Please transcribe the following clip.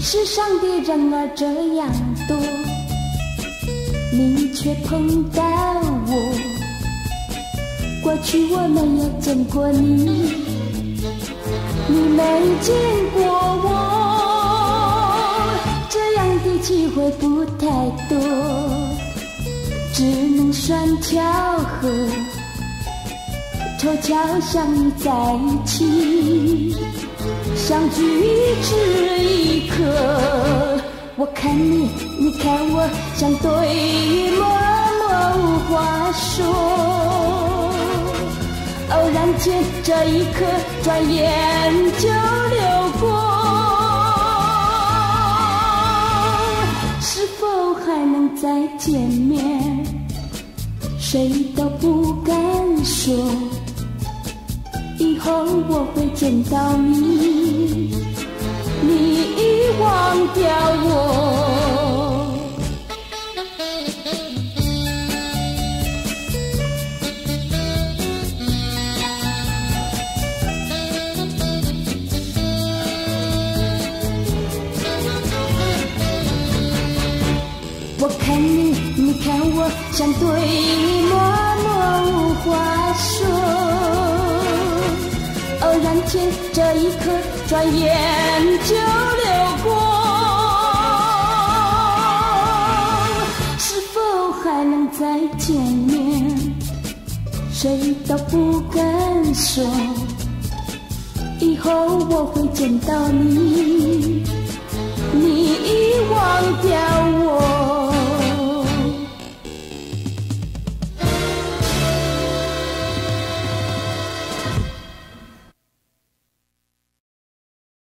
世上的人儿这样多，你却碰到我。过去我没有见过你，你没见过我，这样的机会不太多，只能算巧合，凑巧相遇在一起，相聚一刻，我看你，你看我，像对默默无话说。偶然间，这一刻转眼就流过，是否还能再见面？谁都不敢说，以后我会见到，你看我，像对你默默无话说。偶然间，这一刻，转眼就流过。是否还能再见面？谁都不敢说。以后我会见到你。